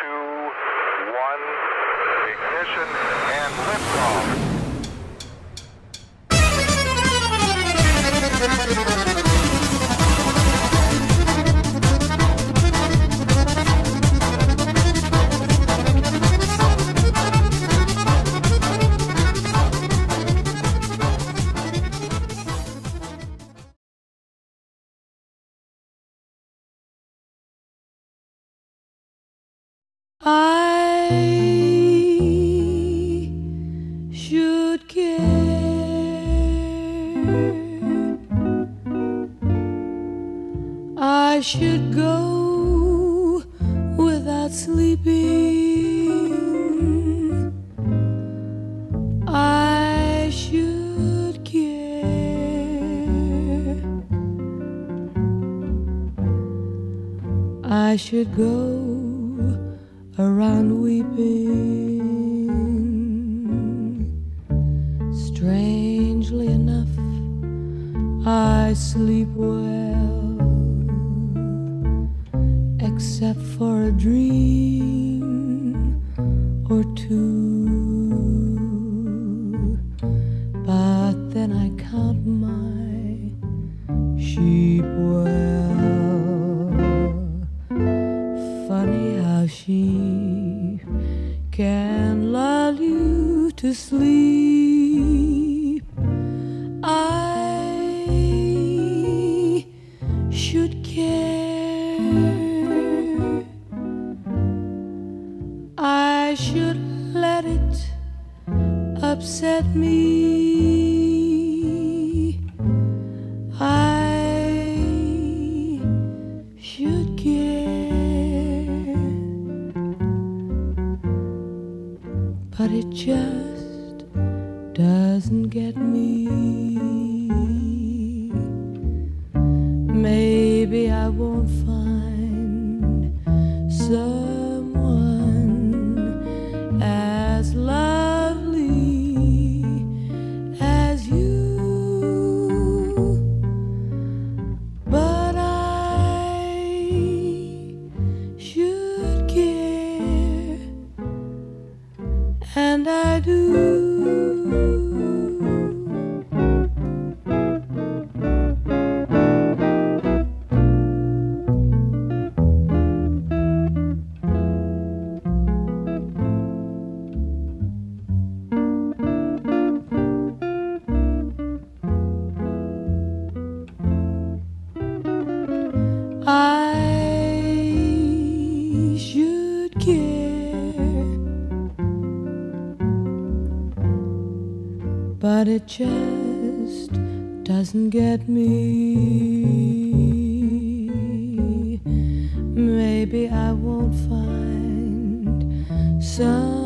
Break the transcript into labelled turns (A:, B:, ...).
A: two, one, ignition, and liftoff.
B: I should care. I should go without sleeping. I should care. I should go around weeping. Strangely enough, I sleep well, except for a dream or two. But then I count my sheep well. To sleep. I should care. I should let it upset me. I should care, but it just doesn't get me. Maybe I won't find I but it just doesn't get me. Maybe I won't find someone